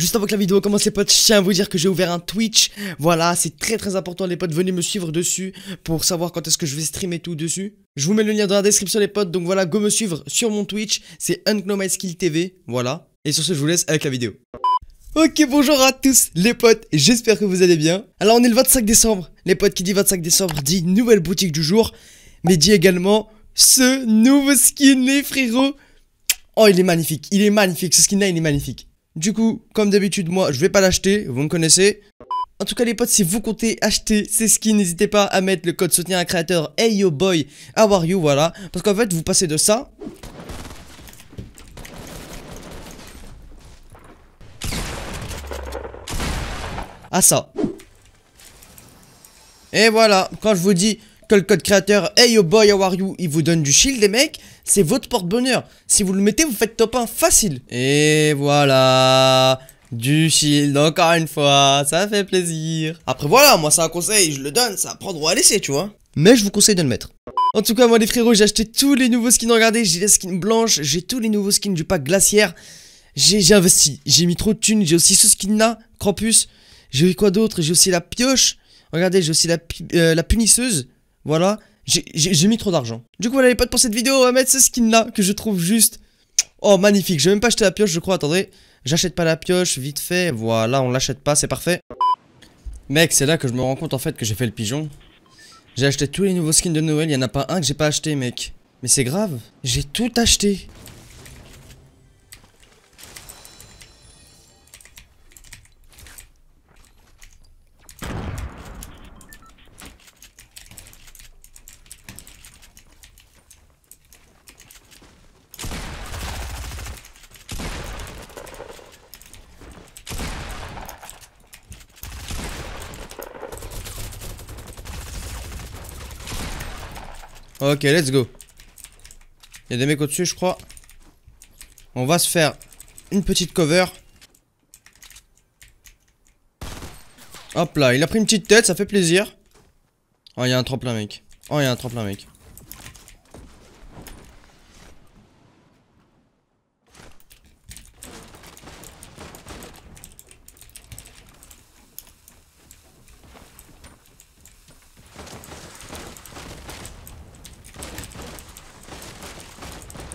Juste avant que la vidéo commence les potes, je tiens à vous dire que j'ai ouvert un Twitch. Voilà, c'est très très important les potes, venez me suivre dessus pour savoir quand est-ce que je vais streamer tout dessus. Je vous mets le lien dans la description les potes, donc voilà, go me suivre sur mon Twitch, c'est Skill TV, voilà. Et sur ce, je vous laisse avec la vidéo. Ok, bonjour à tous les potes, j'espère que vous allez bien. Alors on est le 25 décembre, les potes qui dit 25 décembre dit nouvelle boutique du jour, mais dit également ce nouveau skin les frérots. Oh il est magnifique, il est magnifique, ce skin là il est magnifique. Du coup, comme d'habitude, moi, je vais pas l'acheter, vous me connaissez. En tout cas, les potes, si vous comptez acheter ces skins, n'hésitez pas à mettre le code soutien à créateur Hey yo boy, how are you, voilà. Parce qu'en fait, vous passez de ça. À ça. Et voilà, quand je vous dis que le code créateur Hey yo boy, how are you, il vous donne du shield, les mecs, c'est votre porte-bonheur. Si vous le mettez, vous faites top 1 facile. Et voilà. Du shield, encore une fois, ça fait plaisir. Après voilà, moi c'est un conseil, je le donne, ça prend droit à laisser, tu vois. Mais je vous conseille de le mettre. En tout cas, moi les frérots, j'ai acheté tous les nouveaux skins, regardez, j'ai les skins blanches, j'ai tous les nouveaux skins du pack glaciaire. J'ai investi, j'ai mis trop de thunes, j'ai aussi ce skin là, Krampus. J'ai eu quoi d'autre? J'ai aussi la pioche. Regardez, j'ai aussi la, euh, la punisseuse. Voilà. J'ai mis trop d'argent. Du coup, voilà les potes, pour cette vidéo, on va mettre ce skin-là que je trouve juste... Oh, magnifique. J'ai même pas acheté la pioche, je crois. Attendez. J'achète pas la pioche, vite fait. Voilà, on l'achète pas, c'est parfait. Mec, c'est là que je me rends compte, en fait, que j'ai fait le pigeon. J'ai acheté tous les nouveaux skins de Noël. Il y en a pas un que j'ai pas acheté, mec. Mais c'est grave. J'ai tout acheté. Ok, let's go. Il y a des mecs au-dessus, je crois. On va se faire une petite cover. Hop là, il a pris une petite tête, ça fait plaisir. Oh, il y a un tremplin, mec. Oh, il y a un tremplin, mec.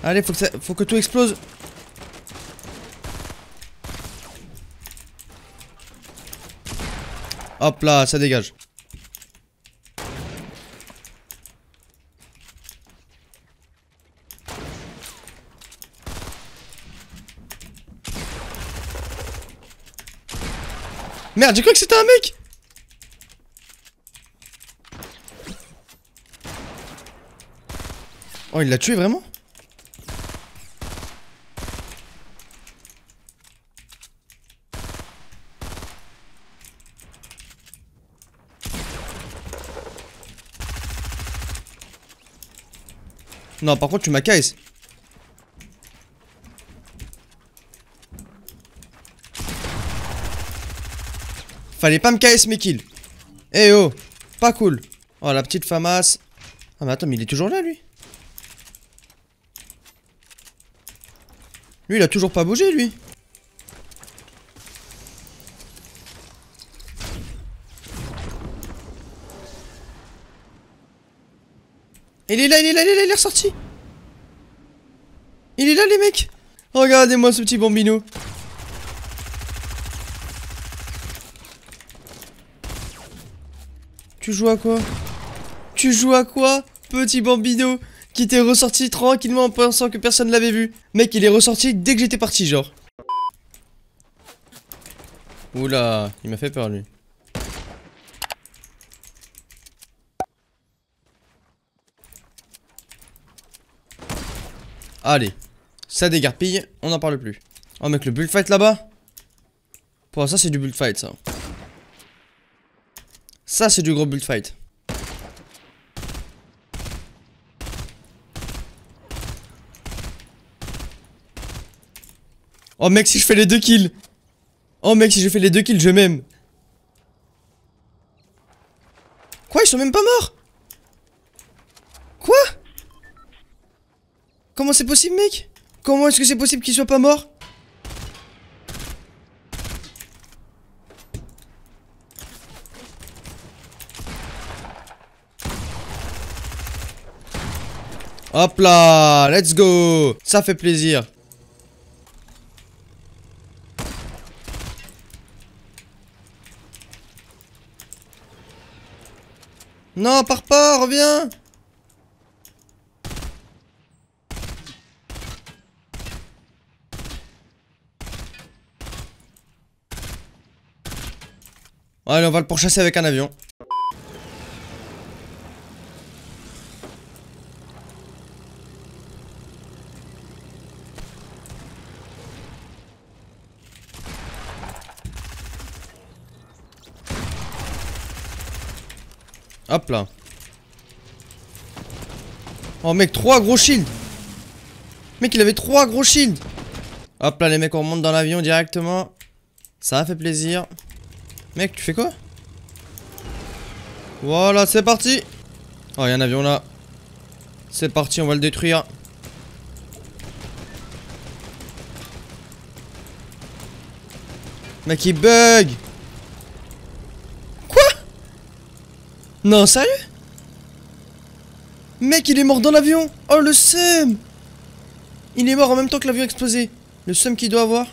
Allez, faut que, ça, faut que tout explose. Hop là, ça dégage. Merde, j'ai cru que c'était un mec Oh, il l'a tué vraiment? Non, par contre, tu m'as caisse. Fallait pas me caisse mes kills. Eh oh, pas cool. Oh, la petite famasse. Ah, mais attends, mais il est toujours là, lui. Lui, il a toujours pas bougé, lui. Il est là, il est là, il est là, il est ressorti. Il est là les mecs. Regardez-moi ce petit bambino. Tu joues à quoi? Tu joues à quoi Petit bambino? Qui t'est ressorti tranquillement en pensant que personne l'avait vu. Mec il est ressorti dès que j'étais parti genre. Oula, il m'a fait peur lui Allez. Ça dégarpille, on n'en parle plus. Oh mec, le bullfight là-bas Pour ça c'est du bullfight ça. Ça c'est du gros bullfight. Oh mec, si je fais les deux kills Oh mec, si je fais les deux kills, je m'aime Quoi, ils sont même pas morts? Comment c'est possible, mec? Comment est-ce que c'est possible qu'il soit pas mort? Hop là Let's go! Ça fait plaisir! Non, pars pas, reviens! Allez, on va le pourchasser avec un avion. Hop là. Oh mec, trois gros shields. Mec, il avait trois gros shields. Hop là, les mecs, on remonte dans l'avion directement. Ça a fait plaisir. Mec, tu fais quoi? Voilà, c'est parti. Oh, il y a un avion là. C'est parti, on va le détruire. Mec, il bug. Non, sérieux? Mec, il est mort dans l'avion Oh, le seum Il est mort en même temps que l'avion explosé. Le seum qu'il doit avoir.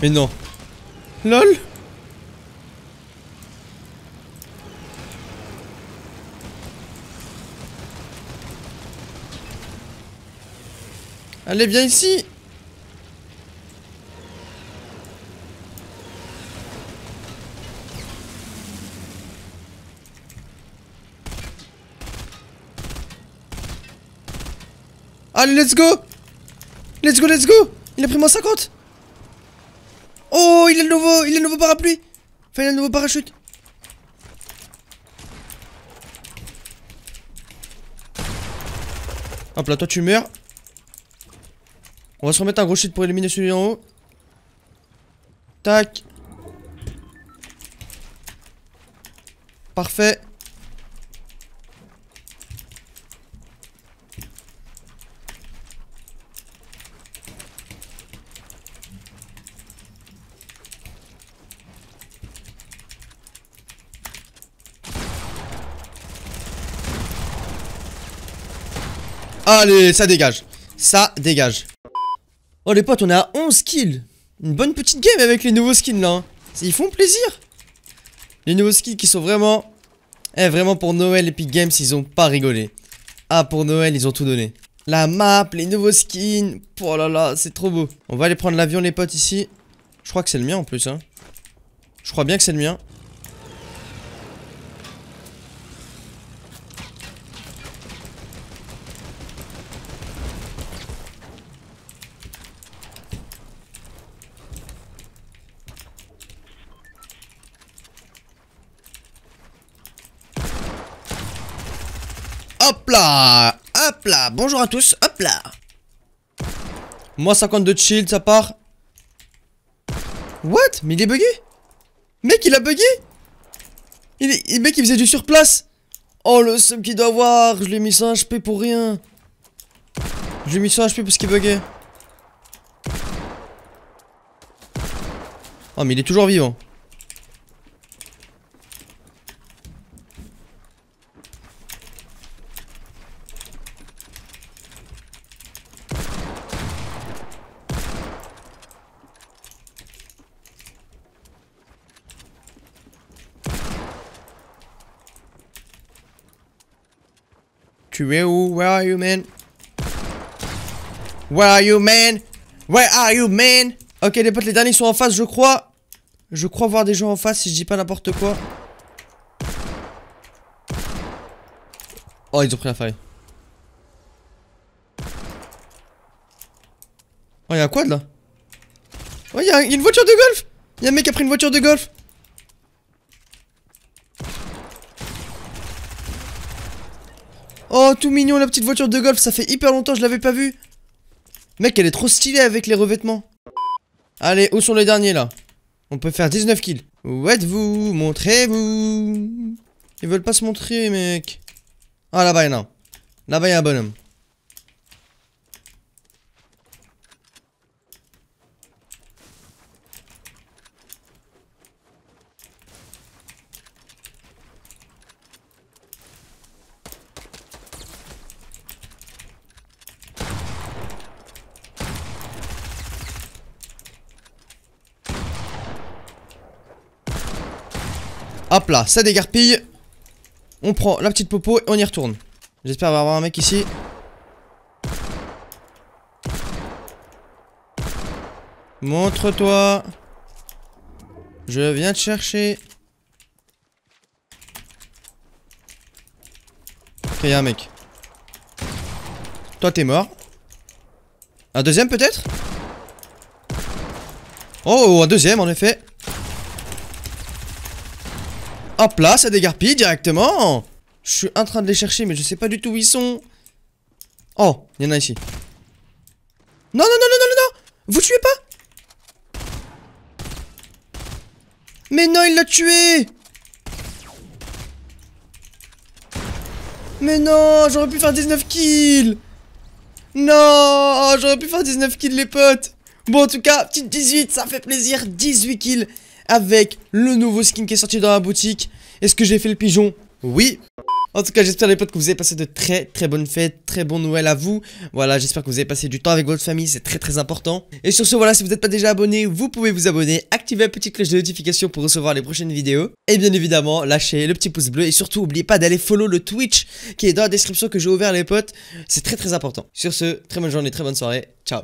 Mais non. LOL. Allez, viens ici. Allez, let's go. Let's go, let's go. Il a pris moins 50 Oh, il a le nouveau, il a le nouveau parapluie. Enfin, il le nouveau parachute. Hop là, toi tu meurs. On va se remettre un gros shit pour éliminer celui en haut. Tac. Parfait. Allez, ça dégage. Ça dégage. Oh les potes, on est à 11 kills. Une bonne petite game avec les nouveaux skins là. Hein. Ils font plaisir. Les nouveaux skins qui sont vraiment... Eh, vraiment pour Noël Epic Games, ils ont pas rigolé. Ah, pour Noël, ils ont tout donné. La map, les nouveaux skins. Oh là là, c'est trop beau. On va aller prendre l'avion les potes ici. Je crois que c'est le mien en plus. Hein. Je crois bien que c'est le mien. Hop là Hop là Bonjour à tous, hop là. Moi 52 de shield, ça part. What? Mais il est bugué? Mec, il a bugué? Il est... Mec, il faisait du surplace. Oh, le seum qu'il doit avoir Je lui ai mis 100 HP pour rien. Je lui ai mis 100 HP parce qu'il buguait. Oh, mais il est toujours vivant Tu es où? Where are you, man? Where are you, man? Where are you, man? Ok, les potes, les derniers sont en face, je crois. Je crois voir des gens en face si je dis pas n'importe quoi. Oh, ils ont pris la faille. Oh, y'a un quad là? Oh, y'a une voiture de golf. Y'a un mec qui a pris une voiture de golf. Oh, tout mignon, la petite voiture de golf, ça fait hyper longtemps, je l'avais pas vue. Mec, elle est trop stylée avec les revêtements. Allez, où sont les derniers là? On peut faire 19 kills. Où êtes-vous? Montrez-vous Ils veulent pas se montrer, mec. Ah, là-bas, il y en a. Là-bas, il y a un bonhomme. Hop là, ça dégarpille. On prend la petite popo et on y retourne. J'espère avoir un mec ici. Montre-toi. Je viens te chercher. Ok, y'a un mec. Toi, t'es mort. Un deuxième, peut-être? Oh, un deuxième, en effet. Hop là, ça dégarpille directement. Je suis en train de les chercher, mais je sais pas du tout où ils sont. Oh, il y en a ici. Non, non, non, non, non, non, non. Vous tuez pas. Mais non, il l'a tué. Mais non, j'aurais pu faire 19 kills. Non, j'aurais pu faire 19 kills les potes. Bon en tout cas, petite 18, ça fait plaisir, 18 kills avec le nouveau skin qui est sorti dans la boutique. Est-ce que j'ai fait le pigeon? Oui en tout cas, j'espère les potes que vous avez passé de très très bonnes fêtes, très bon Noël à vous. Voilà, j'espère que vous avez passé du temps avec votre famille, c'est très très important. Et sur ce, voilà, si vous n'êtes pas déjà abonné, vous pouvez vous abonner, activer la petite cloche de notification pour recevoir les prochaines vidéos. Et bien évidemment, lâchez le petit pouce bleu et surtout, n'oubliez pas d'aller follow le Twitch qui est dans la description que j'ai ouvert les potes. C'est très très important. Sur ce, très bonne journée, très bonne soirée. Ciao